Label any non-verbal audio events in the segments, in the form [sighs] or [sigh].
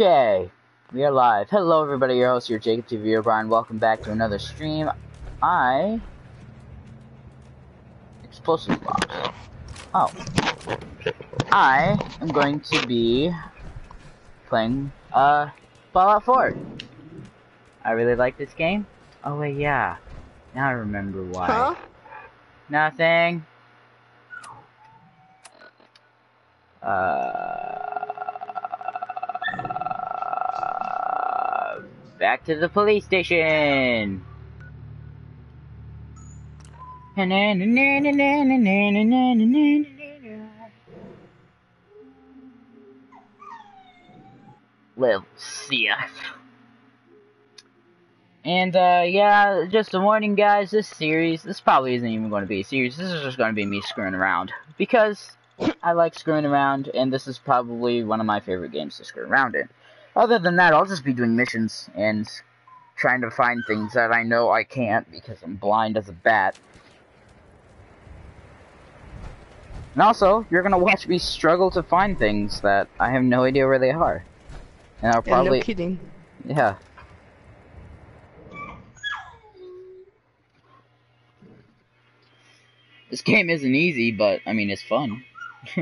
Okay, we are live. Hello, everybody. Your host here, Jacob TV O'Brien. Welcome back to another stream. I explosive box. Oh, I am going to be playing uh Fallout 4. I really like this game. Oh wait, yeah. Now I remember why. Huh? Nothing. Uh, back to the police station. Level CF. And uh, yeah, just a warning, guys. This series, this probably isn't even going to be a series. This is just going to be me screwing around because I like screwing around, and this is probably one of my favorite games to screw around in. Other than that, I'll just be doing missions and trying to find things that I know I can't because I'm blind as a bat. And also, you're gonna watch me struggle to find things that I have no idea where they are. And I'll Yeah, probably, no kidding. yeah. This game isn't easy, but I mean it's fun. [laughs]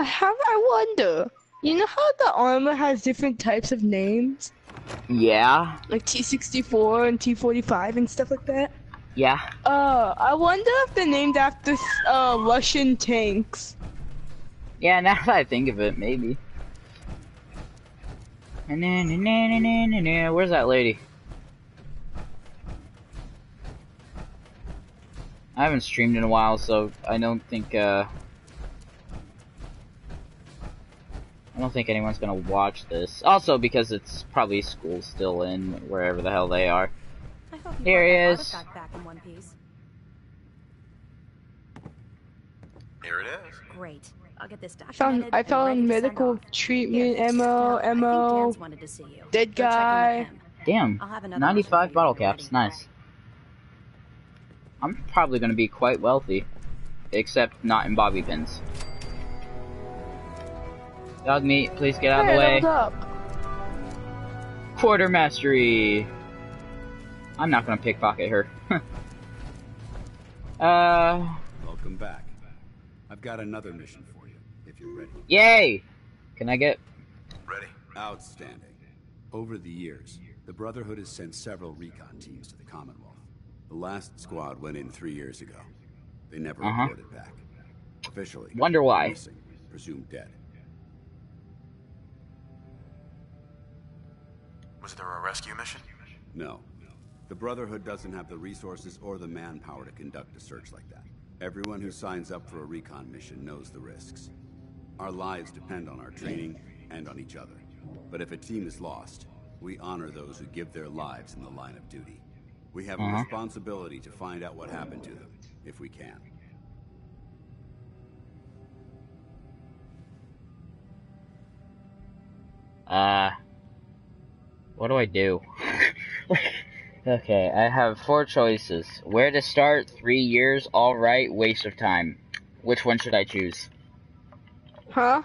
I have. I wonder. You know how the armor has different types of names, Yeah, like T64 and T45 and stuff like that. yeah. Uh, I wonder if they're named after uh Russian tanks. Yeah, [laughs] now that I think of it, maybe. And then where's that lady? I haven't streamed in a while, so I don't think, uh... I don't think anyone's gonna watch this. Also, because it's probably school still in, wherever the hell they are. I hope Here he brought that is. artifact back in one piece. Here it is. Great. I'll get this Found. documented. I found medical treatment, Here. ammo, Now, I ammo. Wanted to see you. dead Go check in with guy. Damn, I'll have another 95 bottle caps, ready. nice. I'm probably gonna be quite wealthy. Except not in bobby pins. Dog meat, please get out of the way. hold up. Quartermastery. I'm not gonna pickpocket her. [laughs] uh, Welcome back. I've got another mission for you, if you're ready. yay! Can I get? Ready? Outstanding. Over the years, the Brotherhood has sent several recon teams to the Commonwealth. The last squad went in three years ago. They never Uh-huh. reported back. Officially, Wonder why. Missing, presumed dead. Was there a rescue mission? No. The Brotherhood doesn't have the resources or the manpower to conduct a search like that. Everyone who signs up for a recon mission knows the risks. Our lives depend on our training and on each other. But if a team is lost, we honor those who give their lives in the line of duty. We have a Uh-huh. responsibility to find out what happened to them, if we can. Uh, what do I do? [laughs] okay, I have four choices. Where to start? Three years. All right. Waste of time. Which one should I choose? Huh?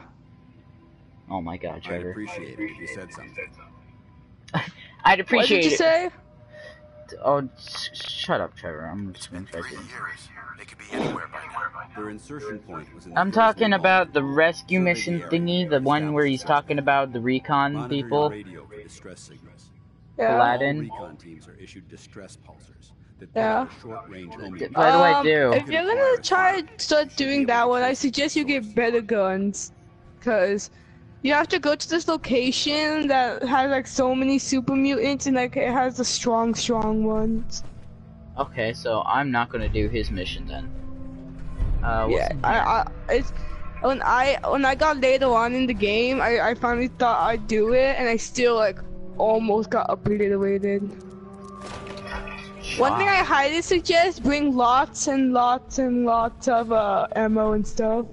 Oh my God, Trevor. I'd appreciate it if you said something. [laughs] I'd What appreciate did you it. say? Oh, sh- shut up, Trevor. I'm just gonna try Three to. years. They could be anywhere by now. Their insertion point was in the I'm talking about the rescue mission thingy, the one where he's talking about the recon people. radio for distress signals. Yeah. Aladdin. Recon teams are issued distress pulsers Yeah. pick up a short-range What do I Um, do? If you're gonna try to start doing that one, I suggest you get better guns. Cause you have to go to this location that has like so many super mutants and like it has the strong, strong ones. Okay, so I'm not gonna do his mission then. Uh, what's yeah, I. I, it's when I when I got later on in the game, I, I finally thought I'd do it, and I still like almost got obliterated. One thing I highly suggest: bring lots and lots and lots of uh, ammo and stuff.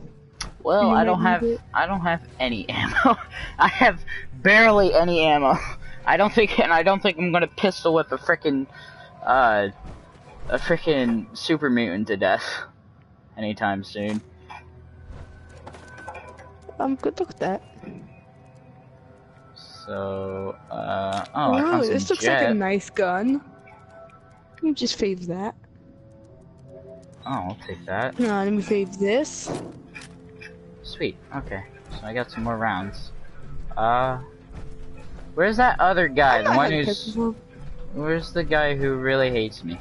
Well, I don't have it. I don't have any [laughs] ammo. I have barely any ammo. I don't think, and I don't think I'm gonna pistol whip a freaking uh, a frickin' super mutant to death anytime soon. I'm good with that. So, uh, oh, I Ooh, found some this looks jet. like a nice gun. Let me just fave that. Oh, I'll take that. No, let me fave this. Sweet. Okay. So I got some more rounds. Uh, where's that other guy? The one who's. Where's the guy who really hates me?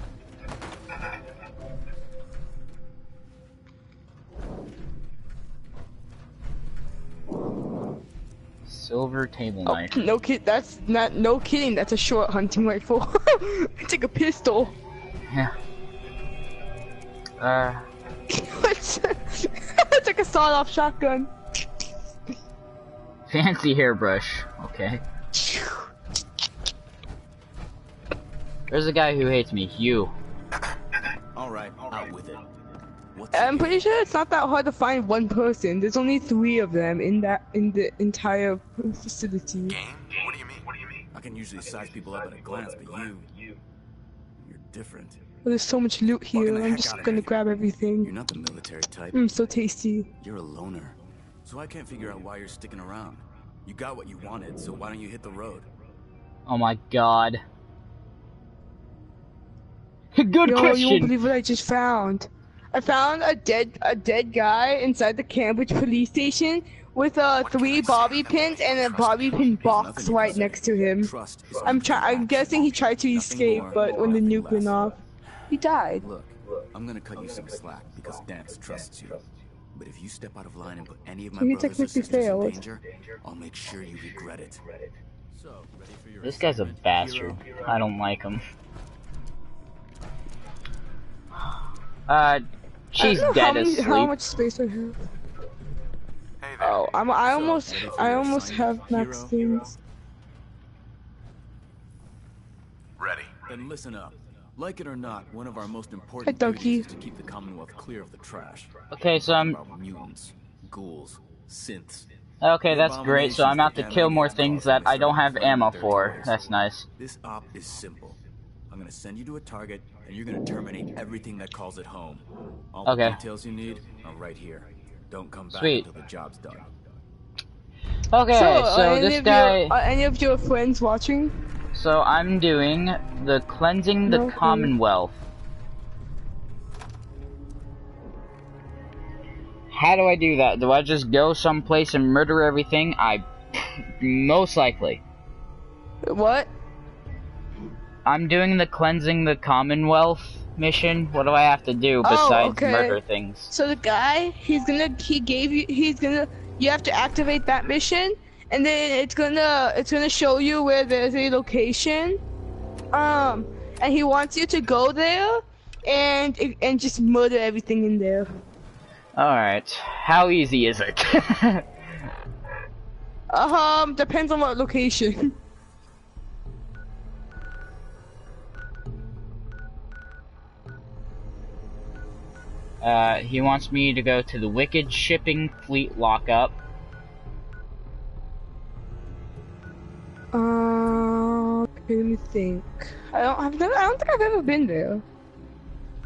Silver table Oh, knife. no kid. That's not. No kidding. That's a short hunting rifle. it's like a pistol. Yeah. Uh, like a sawed-off shotgun. fancy hairbrush. Okay. There's a guy who hates me. You. All right, out with it. What's I'm pretty sure it's not that hard to find one person. There's only three of them in that in the entire facility. Game? What do you mean? What do you mean? I can usually size people up at a glance, but you, you, you're different. Well, there's so much loot here. I'm just gonna here. everything. You're not the military type. Mmm, so tasty. You're a loner. So I can't figure out why you're sticking around. You got what you wanted, so why don't you hit the road? Oh my god. Good Yo, you won't question. believe what I just found. I found a dead a dead guy inside the Cambridge police station with uh three bobby pins and a bobby pin box right next to him. I'm try I'm guessing he tried to escape, but when the nuke went off, he died. Look, I'm gonna cut you some slack because Danse trusts you. But if you step out of line and put any of my So he brothers or technically sisters in danger, I'll make sure you regret it. So, ready for your This guy's a bastard. hero? I don't like him. Uh, she's I don't know dead how, many, asleep. how much space I have. Hey there. Oh, I'm, I So, almost ready I almost have max things. Ready. Then listen up. Like it or not, one of our most important Donkey. duties is to keep the Commonwealth clear of the trash. Okay, so I'm mutants, ghouls, synths. okay. That's great. So I'm out to kill more things that I don't have ammo for. That's nice. This op is simple. I'm gonna send you to a target, and you're gonna terminate everything that calls it home. All Okay. the details you need are right here. Don't come back Sweet. until the job's done. Okay, so, are any this guy. your, are any of your friends watching? So I'm doing the cleansing the Okay. Commonwealth. How do I do that? Do I just go someplace and murder everything? I most likely. What? I'm doing the cleansing the Commonwealth mission. What do I have to do Oh, besides okay. murder things? So the guy, he's gonna, he gave you, he's gonna, you have to activate that mission, and then it's gonna, it's gonna show you where there's a location, um, and he wants you to go there, and and just murder everything in there. Alright. How easy is it? [laughs] Um, depends on what location. [laughs] uh, he wants me to go to the Wicked Shipping Fleet lockup. Uh, let me think. I don't, I've never, I don't think I've ever been there.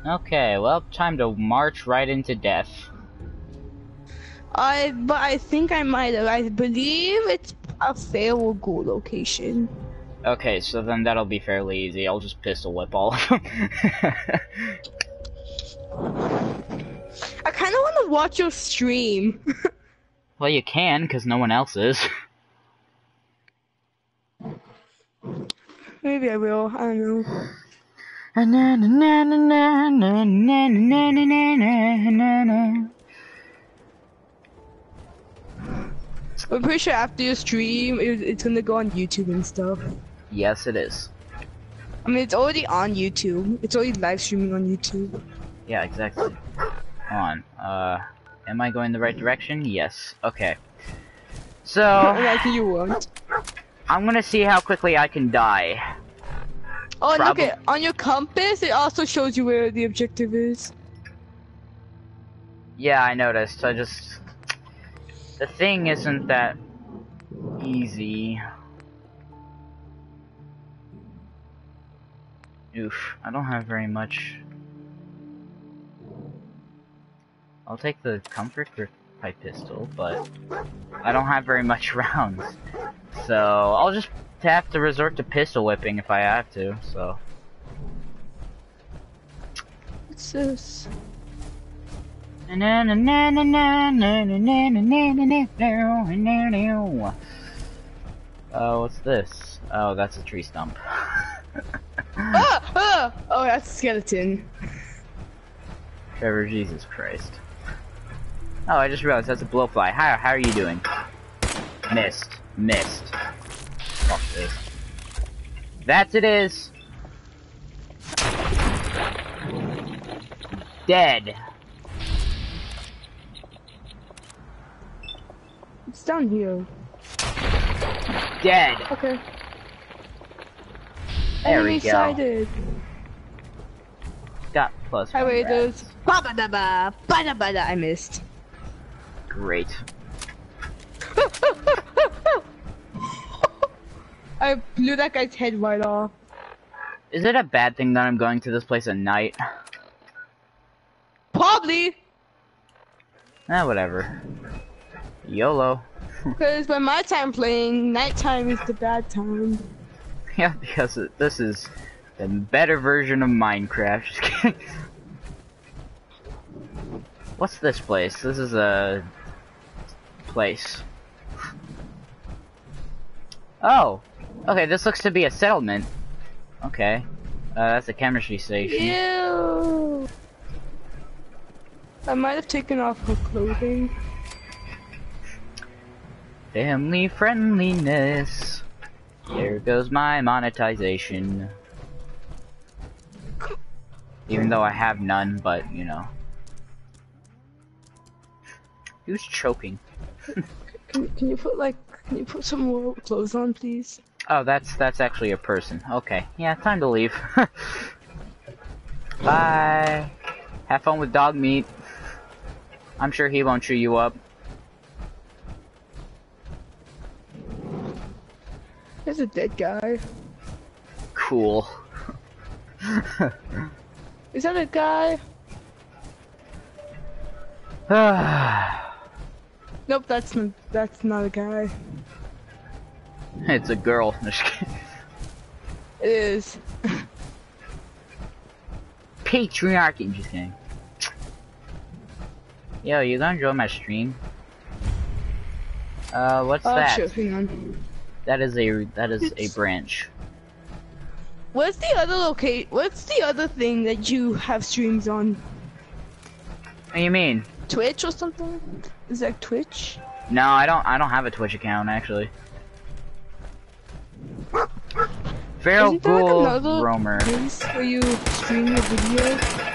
Okay, well, time to march right into death. I, but I think I might have. I believe it's a Feral Ghoul location. Okay, so then that'll be fairly easy. I'll just pistol whip all of them. [laughs] I kind of want to watch your stream. [laughs] well, you can, because no one else is. [laughs] Maybe I will. I don't know. I'm pretty sure after your stream, it, it's gonna go on YouTube and stuff. yes, it is. I mean, it's already on YouTube. It's already live streaming on YouTube. Yeah, exactly. Hold on. Uh, am I going the right direction? Yes. Okay. So, [laughs] like you won't. I'm gonna see how quickly I can die. Oh, and look at on your compass. It also shows you where the objective is. Yeah, I noticed. I just... The thing isn't that easy. Oof, I don't have very much. I'll take the comfort gr- pipe pistol, but I don't have very much [laughs] rounds. So I'll just have to resort to pistol whipping if I have to, so. What's this? Oh, what's this? Oh, that's a tree stump. [laughs] Ah! Ah! Oh, that's a skeleton. Trevor, Jesus Christ. Oh, I just realized that's a blowfly. How, how are you doing? Missed. Missed. Fuck this. That's it is. Dead. It's down here. Dead. Okay. There Enemy we go. sighted. Got plus Hi, one Raiders. Ba-ba-da-ba, ba-da-ba-da. I missed. Great. [laughs] I blew that guy's head right off. Is it a bad thing that I'm going to this place at night? Probably, Eh, whatever. YOLO. [laughs] because by my time playing, nighttime is the bad time. [laughs] Yeah, because this is the better version of Minecraft. Just kidding. What's this place? This is a place. Oh, okay. This looks to be a settlement. Okay, uh, that's a chemistry station. Ew. I might have taken off her clothing. Family friendliness. There goes my monetization. Even though I have none, but you know. Who's choking? Can, can you put like, can you put some more clothes on, please? Oh, that's that's actually a person. Okay, yeah, time to leave. [laughs] Bye. Have fun with dog meat. I'm sure he won't chew you up. There's a dead guy. Cool. [laughs] Is that a guy? [sighs] [sighs] [sighs] Nope, that's not, that's not a guy. it's a girl. It is. [laughs] Patriarchy. Just kidding. Yo, you gonna join my stream? Uh, what's Oh, that? sure, hang on. That is a that is a branch. What's the other locate? What's the other thing that you have streams on? What do you mean? Twitch or something? Is that Twitch? No, I don't. I don't have a Twitch account actually. Feral Isn't there like Ghoul another Roamer. place where you stream your videos?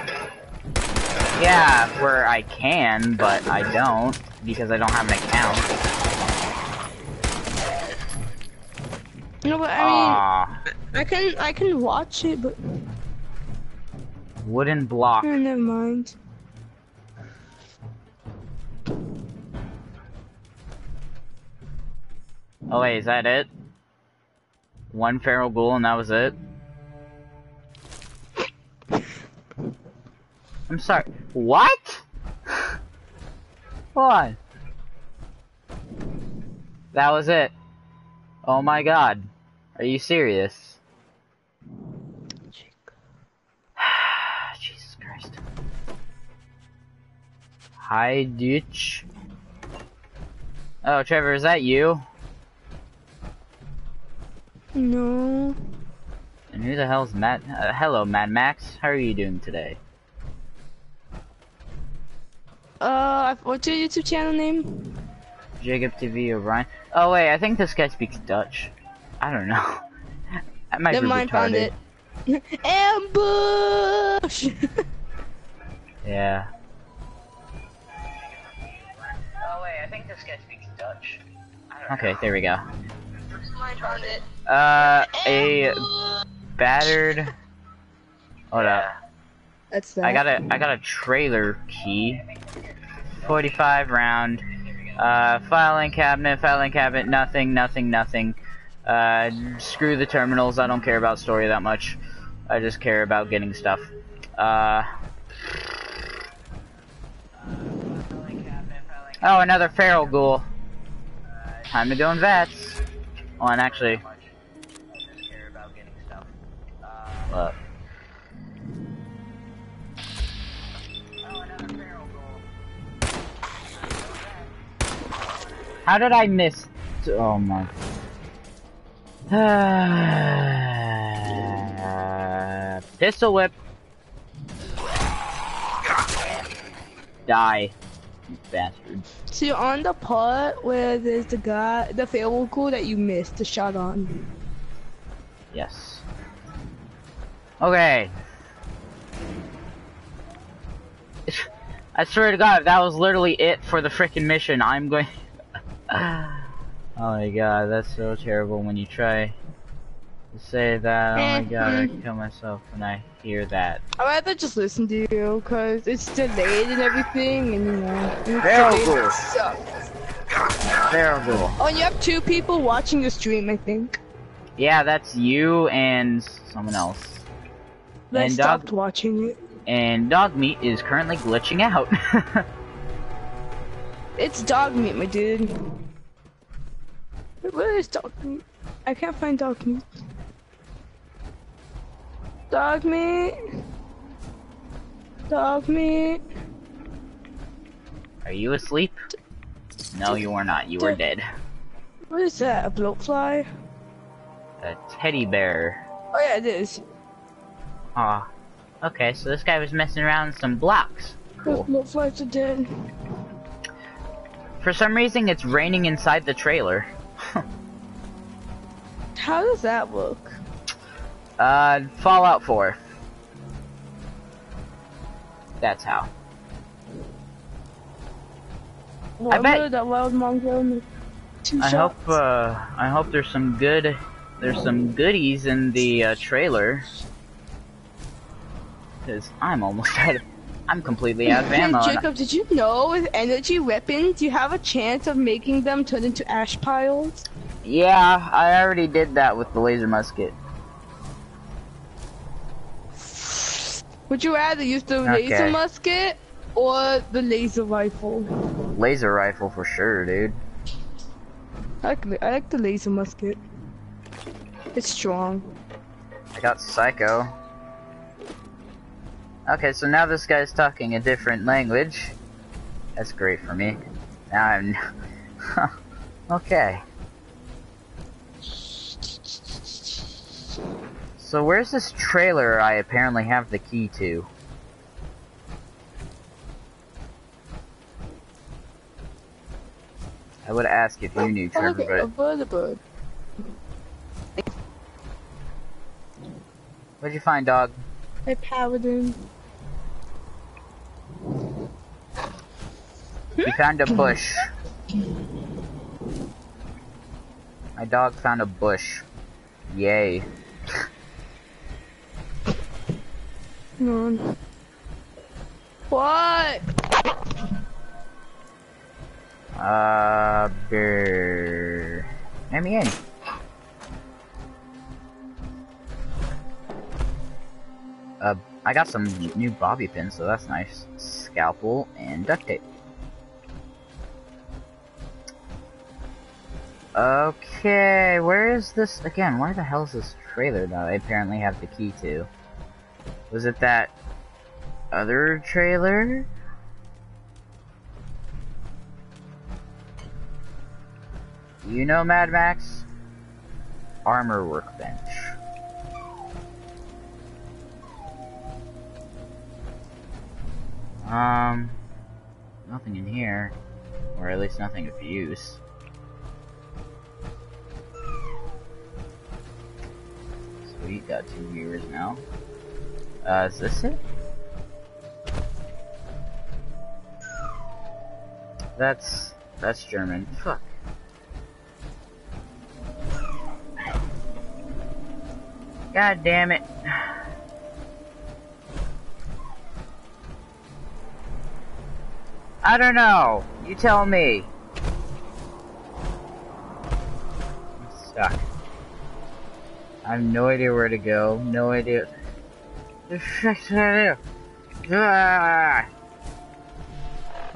Yeah, where I can, but I don't because I don't have an account. No, but I mean, I can I can watch it, but wooden block. oh, never mind. Oh wait, is that it? One feral ghoul and that was it? I'm sorry. What? [laughs] On. That was it. Oh my god. Are you serious? [sighs] Jesus Christ. Hi, ditch. Oh, Trevor, is that you? No. And who the hell's Matt? Uh, hello, Mad Max. How are you doing today? Uh, what's your YouTube channel name? Jacob TV O'Brien. Oh wait, I think this guy speaks Dutch. I don't know. [laughs] I might Never be mind, found it. [laughs] Ambush! Yeah. Oh wait, I think this guy speaks Dutch. Okay, there we go. Uh, a battered. Hold up. That's that. I got a I got a trailer key. 45 round. Uh, filing cabinet, filing cabinet, nothing, nothing, nothing. Uh, screw the terminals. I don't care about story that much. I just care about getting stuff. Uh. Oh, another feral ghoul. Time to go in vets. Oh, and actually, but how did I miss? Oh my. [sighs] Pistol whip. Die, you bastard. So you're on the part where there's the guy, the feral ghoul that you missed the shot on. Yes. Okay. I swear to God, that was literally it for the freaking mission, I'm going. [laughs] oh my God, that's so terrible when you try say that. Oh my God, I eh. kill myself when I hear that. I'd rather just listen to you, cause it's delayed and everything, and you know. it's Feral delayed ghoul. and sucks. Terrible. Oh, and you have two people watching the stream, I think. Yeah, that's you and someone else. They And stopped dog- watching it. And dog meat is currently glitching out. [laughs] It's dog meat, my dude. Where is dog meat? I can't find dog meat. Dog meat. Dog meat. are you asleep? No, you are not. You are dead. What is that? A bloatfly? A teddy bear. Oh yeah, it is. Aw. Okay, so this guy was messing around with some blocks. Cool. bloatflies are dead. For some reason, it's raining inside the trailer. [laughs] How does that work? Uh, Fallout 4. That's how. Well, bet- that wild mongrel in the two I shots. hope, uh, I hope there's some good, there's some goodies in the uh, trailer. Cause I'm almost [laughs] out of, I'm completely out of ammo. Jacob, did you know with energy weapons you have a chance of making them turn into ash piles? Yeah, I already did that with the laser musket. Would you rather use the Okay. laser musket or the laser rifle? Laser rifle for sure, dude. I like, the- I like the laser musket. It's strong. I got Psycho. Okay, so now this guy's talking a different language. That's great for me. Now I'm... [laughs] okay. So where's this trailer I apparently have the key to? I would ask if you knew, Trevor, look at a but bird, a bird. what'd you find, dog? A paladin. We found a bush. My dog found a bush. Yay. Come on. What? Uh, brr. Let me in. Uh, I got some new bobby pins, so that's nice. Scalpel and duct tape. Okay, where is this again? Where the hell is this trailer that I apparently have the key to? Was it that other trailer? You know Mad Max? Armor workbench. Um, nothing in here. Or at least nothing of use. Sweet, got two viewers now. Uh, is this it? That's, that's German. Fuck. God damn it. I don't know. You tell me. I'm stuck. I have no idea where to go. No idea. [laughs]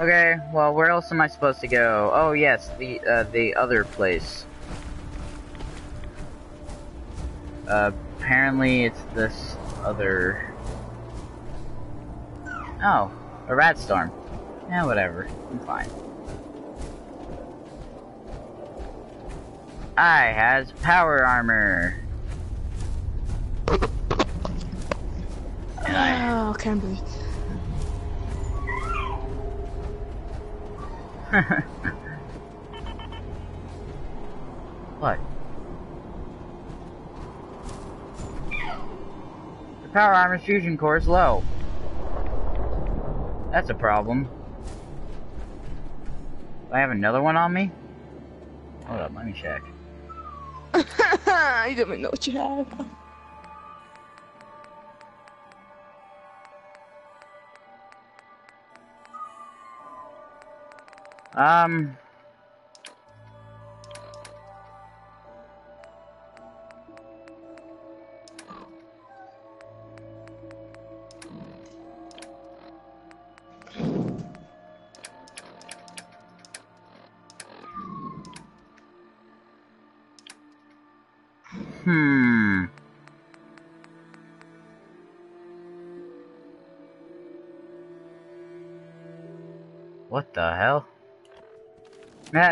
Okay, well, where else am I supposed to go? Oh yes, the uh, the other place. Uh, apparently it's this other. Oh, a rat storm. Yeah, whatever. I'm fine. I has power armor. I Oh, can't believe. what? The power armor fusion core is low. That's a problem. Do I have another one on me? Hold up, let me check. [laughs] you don't even know what you have. Um.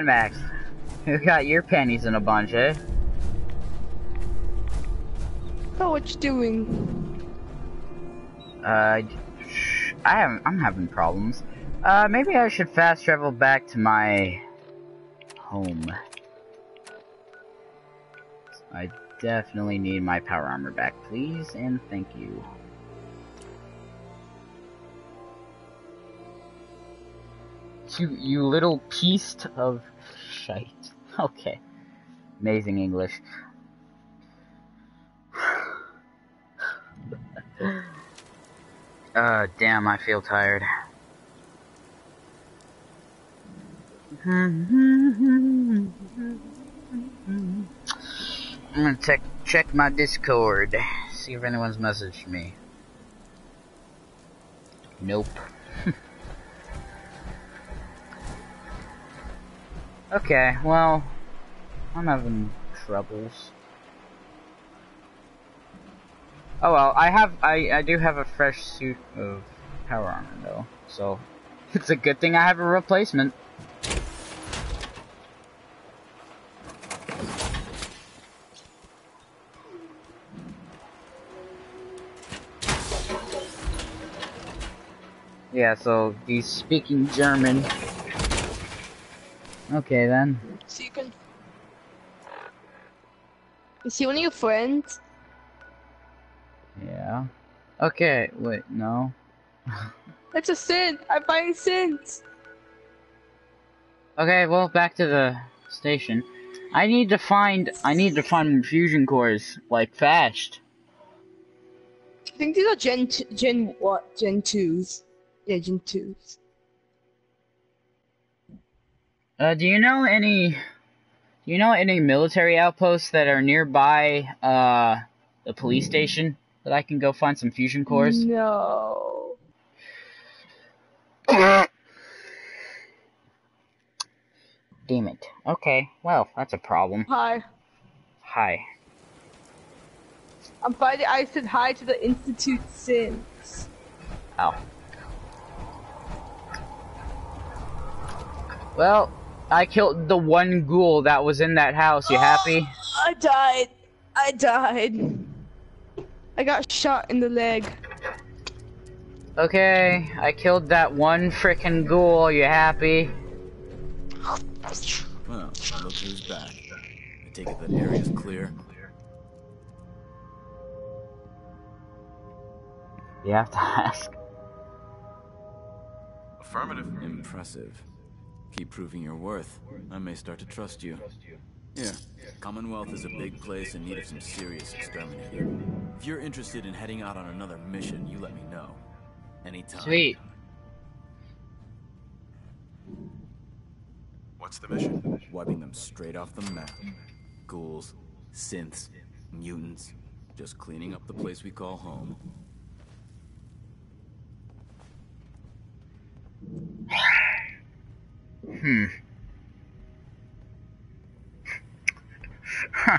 Max, you got your panties in a bunch, eh? Oh, what you doing? Uh, I have, I'm having problems. Uh, maybe I should fast travel back to my home. I definitely need my power armor back, please, and thank you. You, you little piece of shite. [laughs] Okay. Amazing English. Uh, damn, I feel tired. I'm gonna check check my Discord, see if anyone's messaged me. Nope. [laughs] okay, well, I'm having troubles. Oh well, I have I I do have a fresh suit of power armor though, so [laughs] it's a good thing I have a replacement. Yeah, so he's speaking German. Okay then. So you can. Is he one of your friends? Yeah. Okay, wait, no. [laughs] That's a sin. I find sins. Okay, well, back to the station. I need to find I need to find fusion cores like fast. I think these are Gen Gen what? Gen twos. Yeah, Gen twos. Uh, do you know any? Do you know any military outposts that are nearby uh the police station that I can go find some fusion cores? No. Damn it. Okay, well, that's a problem. Hi. Hi. I'm finding. I said hi to the Institute Synths. Oh. Well, I killed the one ghoul that was in that house. You happy? [gasps] I died. I died. I got shot in the leg. Okay, I killed that one frickin' ghoul. You happy? Well, look who's back. I take it that area's clear. You have to [laughs] ask. Affirmative. Impressive. Keep proving your worth. I may start to trust you. Here, Commonwealth is a big place in need of some serious exterminating. If you're interested in heading out on another mission, you let me know. Anytime. Sweet. What's the mission? Wiping them straight off the map. Ghouls, synths, mutants. Just cleaning up the place we call home. Hmm. Huh.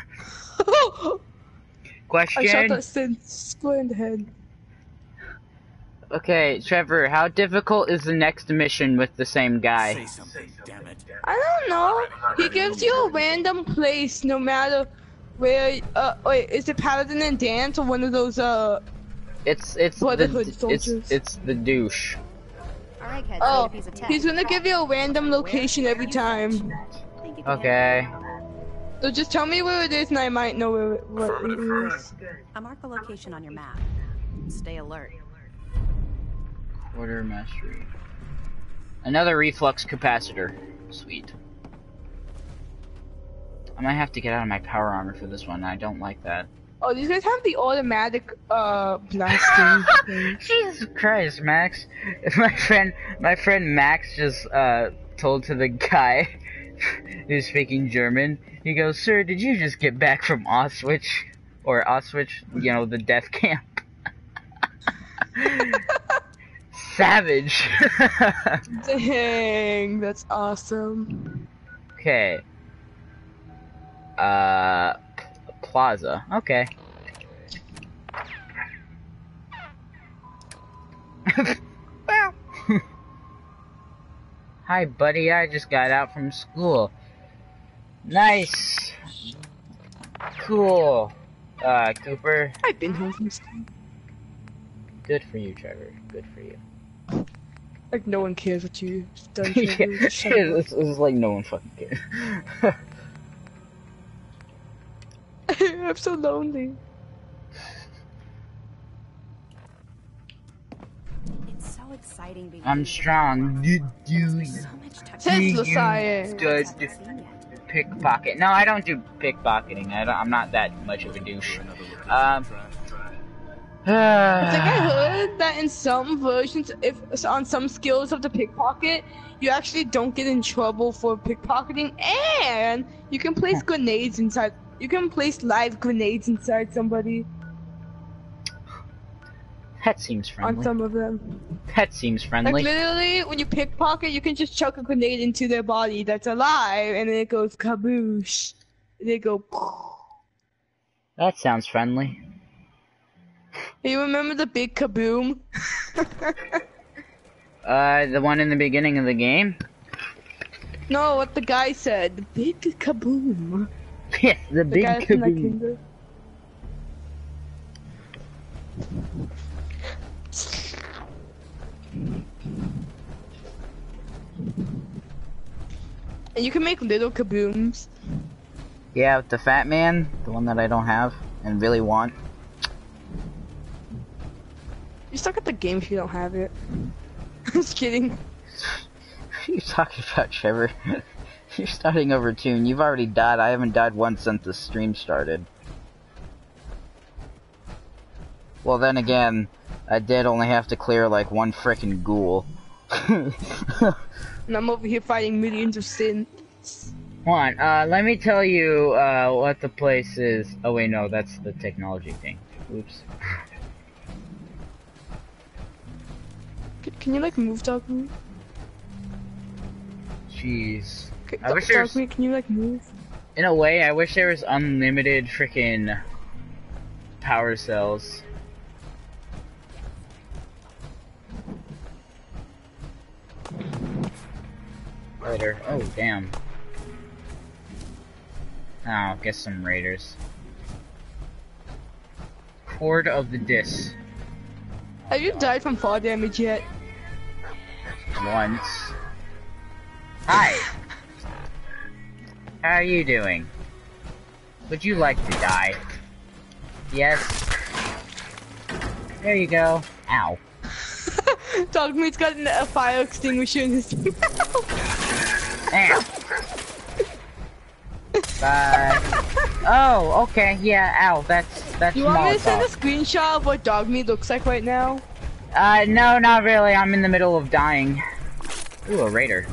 [laughs] I Question. shot that sin square head. Okay, Trevor, how difficult is the next mission with the same guy? Say something, damn it. I don't know. He gives you a random place no matter where. Uh, wait, is it Paladin and Danse or one of those? Uh, It's it's the Brotherhood it's it's the douche. All right, oh, need a piece he's gonna give you a random location every time. Thank you for Okay. So just tell me where it is, and I might know where it, what it is. I mark the location on your map. Stay alert. Order mastery. Another reflux capacitor. Sweet. I might have to get out of my power armor for this one. I don't like that. Oh, these guys have the automatic uh blasting. [laughs] Jesus Christ, Max! [laughs] My friend, my friend Max just uh told to the guy [laughs] who's speaking German. He goes, "Sir, did you just get back from Auschwitz or Auschwitz? You know, the death camp." Savage. Dang, that's awesome. okay. Uh, Plaza. Okay. [laughs] well. [laughs] Hi, buddy. I just got out from school. Nice. Cool. Uh, Cooper. I've been home from school. Good for you, Trevor. Good for you. Like no one cares what you've done. [laughs] yeah, Trevor. this Shut up. is like no one fucking cares. [laughs] I'm so lonely. It's so exciting being. I'm strong. You do So much Says technology. Messiah. good Haven't seen yet. pickpocket. No, I don't do pickpocketing. I don't, I'm not that much of a douche. Um. It's like I [sighs] heard that in some versions, if on some skills of the pickpocket, you actually don't get in trouble for pickpocketing, and you can place grenades inside. You can place live grenades inside somebody that seems friendly. on some of them. That seems friendly. Like literally, when you pickpocket, you can just chuck a grenade into their body that's alive, and then it goes kaboosh. They go. [laughs] That sounds friendly. You remember the big kaboom? [laughs] Uh, the one in the beginning of the game. no, what the guy said. The big kaboom. [laughs] the The big kaboom. [laughs] And you can make little kabooms. Yeah, with the fat man, the one that I don't have and really want. You suck at the game if you don't have it. [laughs] I'm just kidding. What are you talking about, Trevor? [laughs] You're starting over tune. You've already died. I haven't died once since the stream started. Well, then again, I did only have to clear like one frickin' ghoul. [laughs] And I'm over here fighting millions of sin. Hold on, uh, let me tell you, uh, what the place is. Oh wait, no, that's the technology thing. Oops. Can you like move, dog? Jeez. I wish there's- dog me, can you like move? In a way, I wish there was unlimited frickin' power cells. Later. Oh, damn. Oh, get some raiders. Cord of the Dis. Have you died from fall damage yet? Once. Hi! How are you doing? Would you like to die? Yes? There you go. Ow. [laughs] Dog meat's got an- a fire extinguisher in his. [laughs] Ow. Bye. Oh, okay, yeah, ow, that's, that's You want me to send a screenshot of what dog meat looks like right now? Uh, no, not really, I'm in the middle of dying. Ooh, a raider.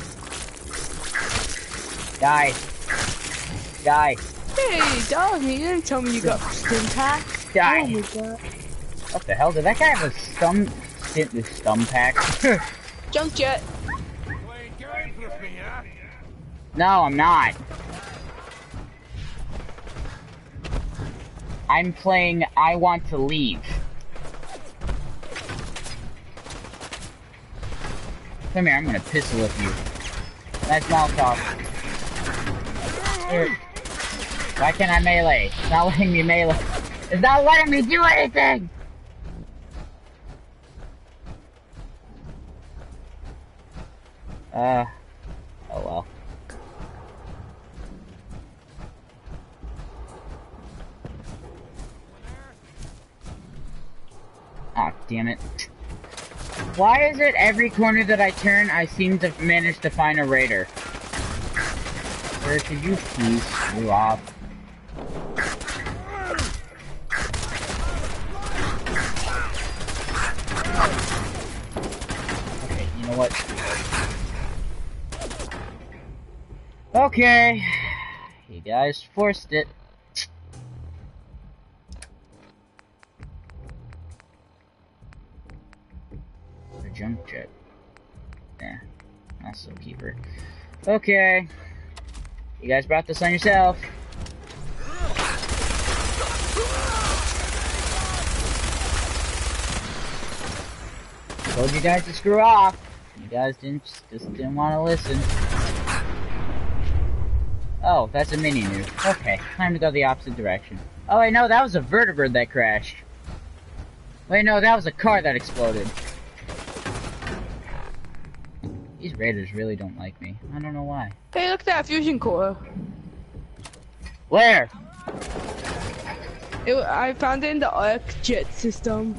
Die. Die. Hey, dog you didn't tell me you got stim pack. Die. Oh my god. What the hell? Did that guy have a stum, stim, stum pack? [laughs] Junk jet. No, I'm not. I'm playing I Want to Leave. Come here, I'm gonna pistol with you. Nice Molotov. Here. Why can't I melee? It's not letting me melee. It's not letting me do anything! Uh, oh well. Ah, damn it. Why is it every corner that I turn, I seem to manage to find a raider? Sir, could you please screw off? Okay, you know what? Okay. You guys forced it. The junk jet. Yeah. I'll still keep her. Okay. You guys brought this on yourself. Told you guys to screw off. You guys didn't just didn't want to listen. Oh, that's a mini nuke. Okay, time to go the opposite direction. Oh wait, no, that was a vertibird that crashed. Wait, no, that was a car that exploded. These raiders really don't like me. I don't know why. Hey, look at that fusion core. Where? It, I found it in the arc jet system.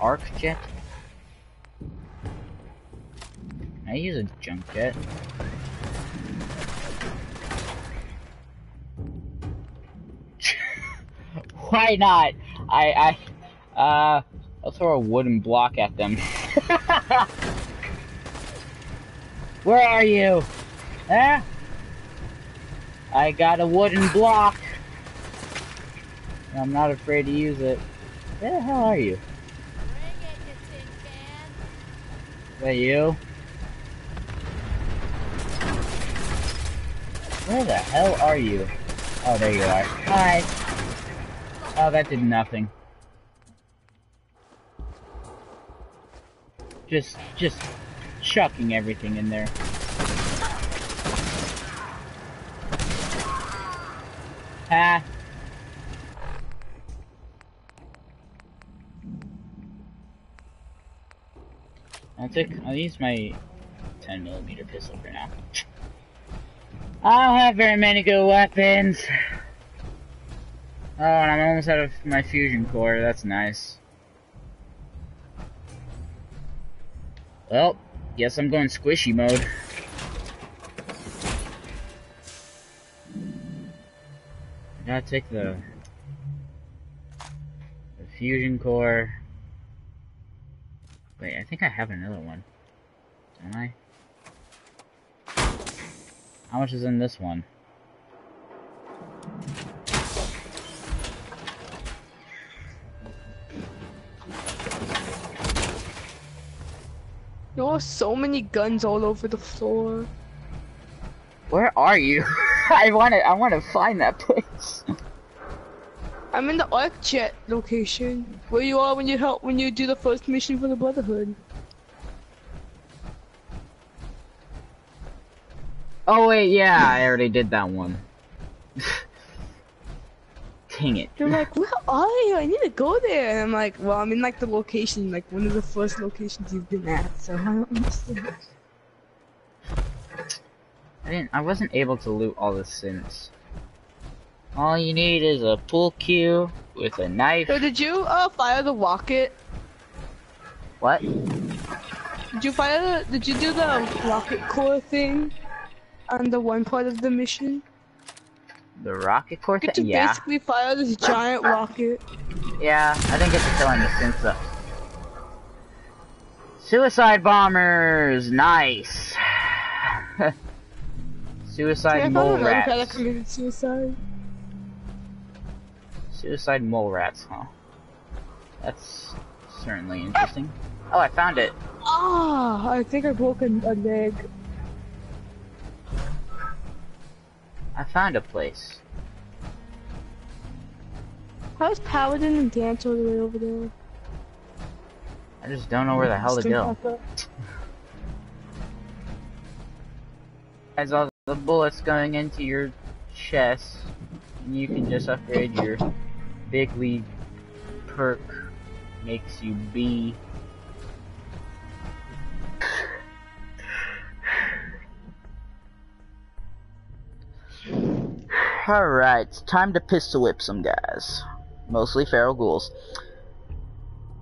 Arc jet? I use a junk jet. Why not? I, I, uh, I'll throw a wooden block at them. [laughs] Where are you? Huh? I got a wooden block. I'm not afraid to use it. Where the hell are you? Is that you? Where the hell are you? Oh, there you are. Hi. Oh, that did nothing. Just, just chucking everything in there. Ha. I'll take, I'll use my 10 millimeter pistol for now. I don't have very many good weapons. Oh, and I'm almost out of my fusion core. That's nice. Well, guess I'm going squishy mode. I gotta take the, the fusion core. Wait, I think I have another one. Don't I? How much is in this one? There are so many guns all over the floor. Where are you? [laughs] I wanna I wanna find that place. I'm in the arc jet location. Where you are when you help when you do the first mission for the Brotherhood. Oh wait, yeah, I already did that one. [laughs] Dang it. They're like, where are you? I need to go there. And I'm like, well, I'm in like the location, like one of the first locations you've been at, so I don't understand. I didn't I wasn't able to loot all the synths. All you need is a pool cue with a knife. So did you uh fire the rocket? What? Did you fire the? Did you do the rocket core thing on the one part of the mission? The rocket core Get to Yeah. basically fire this giant rocket. Yeah, I didn't get to kill any synths though. Suicide bombers! Nice! [sighs] Suicide Yeah, mole found another guy that rats. committed suicide. Suicide mole rats, huh? That's certainly interesting. Oh, I found it. Ah, I think I broke a, a leg. I found a place. How's Paladin and Danse all the way over there? I just don't know where the hell to go. [laughs] Has all the bullets going into your chest, and you can just upgrade your big league perk. Makes you B. Alright, time to pistol whip some guys. Mostly feral ghouls.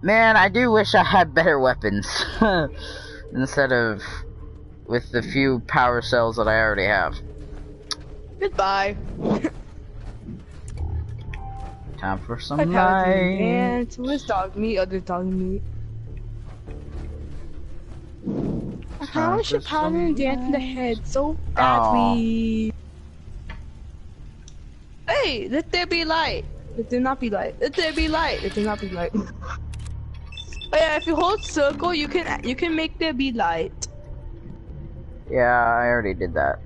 Man, I do wish I had better weapons. [laughs] Instead of with the few power cells that I already have. Goodbye. Time for some Paladin night. Danse. Where's Dogmeat? Other Dogmeat. How should for Paladin Danse in the head so badly? Hey, let there be light. Let there not be light. Let there be light. Let there not be light. [laughs] oh yeah, if you hold circle, you can you can make there be light. Yeah, I already did that.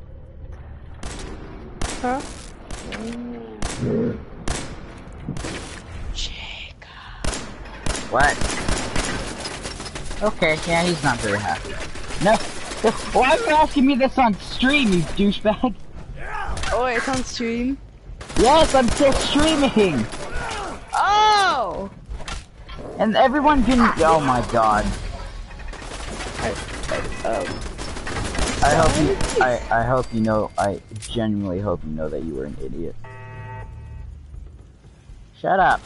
Huh? Jacob. What? Okay, yeah, he's not very happy. No, [laughs] why are you asking me this on stream, you douchebag? Oh, it's on stream. Yes, I'm still streaming, Oh! and everyone can. Oh my god. Um, I hope you. I I hope you know. I genuinely hope you know that you were an idiot. Shut up.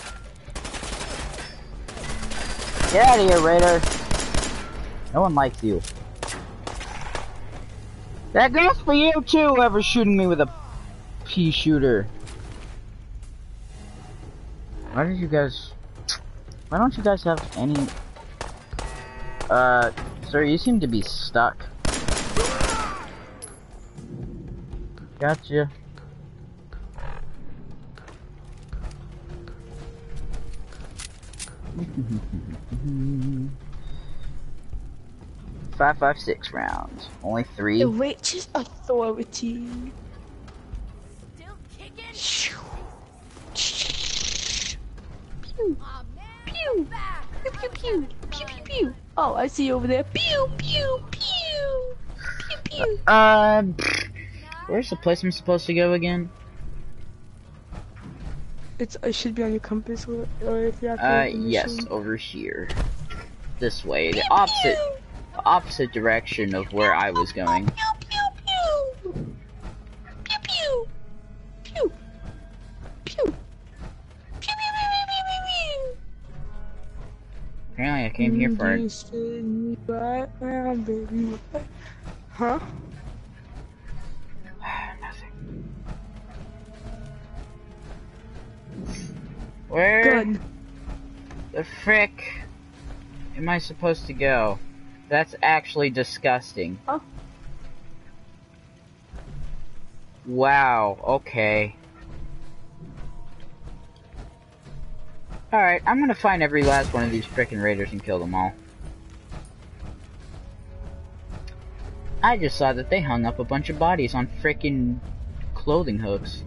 Get out of here, Raider. No one likes you. That goes for you too. Whoever's shooting me with a pea shooter. Why did you guys? Why don't you guys have any? Uh, sir, you seem to be stuck. Gotcha. [laughs] Five, five, six rounds. Only three. the witch's authority. Still kicking? Pew, Aw, man, pew, back. pew, pew, pew, pew, pew, pew. Oh, I see you over there. Pew, pew, pew, pew, pew. Uh, where's the place I'm supposed to go again? It's it should be on your compass, or, or if you have. Uh, to yes, over here. This way, the opposite, the opposite direction of where I was going. Came here for. You spin me right round, baby. Huh? Nothing. [sighs] Where Good. the frick am I supposed to go? That's actually disgusting. Huh? Wow, okay. Alright, I'm gonna find every last one of these frickin' raiders and kill them all. I just saw that they hung up a bunch of bodies on frickin' clothing hooks.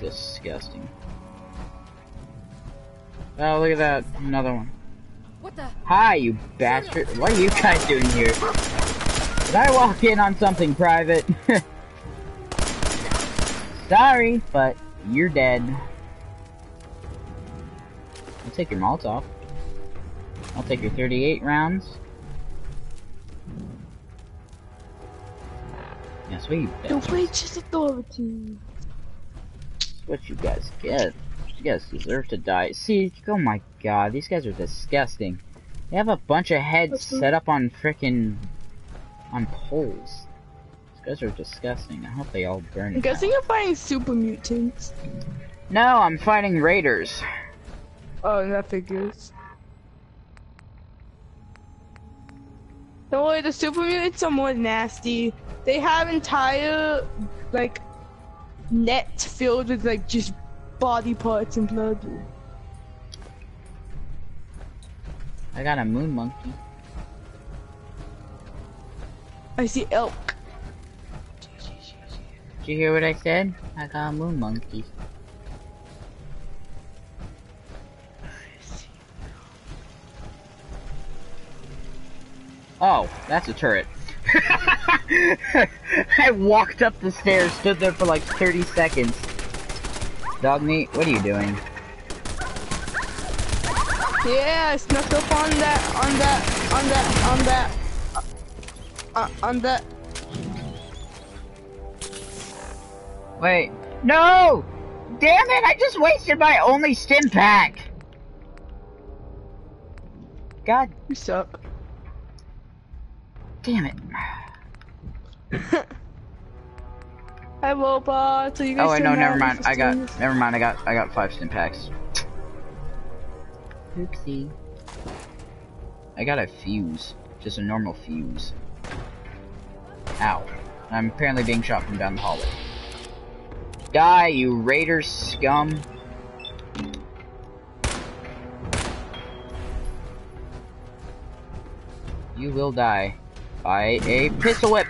Disgusting. Oh, look at that. Another one. What the? Hi, you bastard. What are you guys doing here? Did I walk in on something private? [laughs] Sorry, but you're dead. I'll take your Molotov. I'll take your 38 rounds. Yes, what you The bastards. witch's authority. That's what you guys get. You guys deserve to die. See, oh my god, these guys are disgusting. They have a bunch of heads set up on frickin' on poles. Guys are disgusting. I hope they all burn. I'm guessing hell. you're fighting super mutants. No, I'm fighting raiders. Oh, that figures. Don't worry, the super mutants are more nasty. They have entire, like, nets filled with, like, just body parts and blood. I got a moon monkey. I see elk. Did you hear what I said? I got a moon monkey. Oh, that's a turret. [laughs] I walked up the stairs, stood there for like 30 seconds. Dogmeat, what are you doing? Yeah, I snuck up on that, on that, on that, on that, uh, on that. Wait. No! Damn it, I just wasted my only Stimpak! God You suck. damn it. Hi, robots. Are you guys Oh wait, no, still never mind. I got, never mind. I got, I got five Stimpaks. Oopsie. I got a fuse, just a normal fuse. Ow! I'm apparently being shot from down the hallway. Die, you raider scum! You will die by a pistol whip.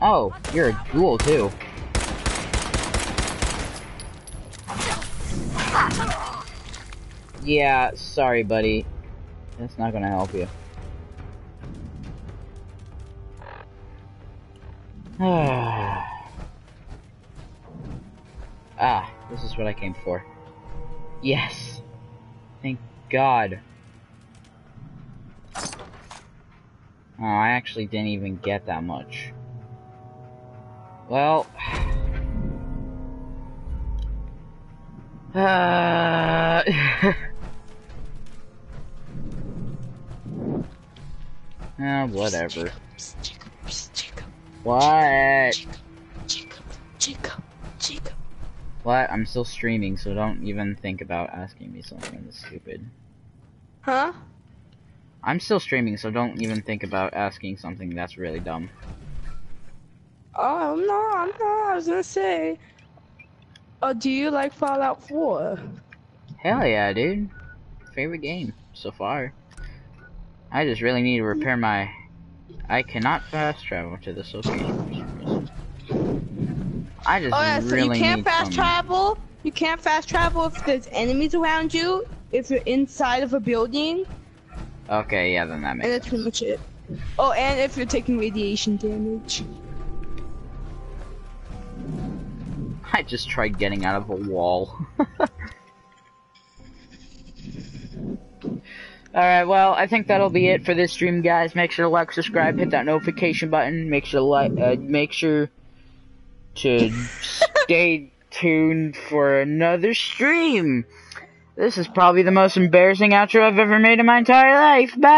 Oh, you're a ghoul too. Yeah, sorry, buddy. That's not gonna help you. ah, [sighs] [sighs] this is what I came for. Yes. Thank God. Oh, I actually didn't even get that much. Well. Uh, oh, whatever. What? What? I'm still streaming, so don't even think about asking me something that's stupid. Huh? I'm still streaming, so don't even think about asking something that's really dumb. Oh no, I'm not. I was gonna say. Oh, do you like Fallout 4? Hell yeah, dude. Favorite game so far. I just really need to repair my. I cannot fast travel to this location. For some reason. I just Oh yeah, so you can't fast some... travel. You can't fast travel if there's enemies around you. If you're inside of a building, Okay, yeah, then that makes. and that's pretty much it. Oh, and if you're taking radiation damage. [laughs] I just tried getting out of a wall. [laughs] Alright, well, I think that'll be it for this stream, guys. Make sure to like, subscribe, hit that notification button. Make sure to like, uh, make sure to stay tuned for another stream. This is probably the most embarrassing outro I've ever made in my entire life. Bye!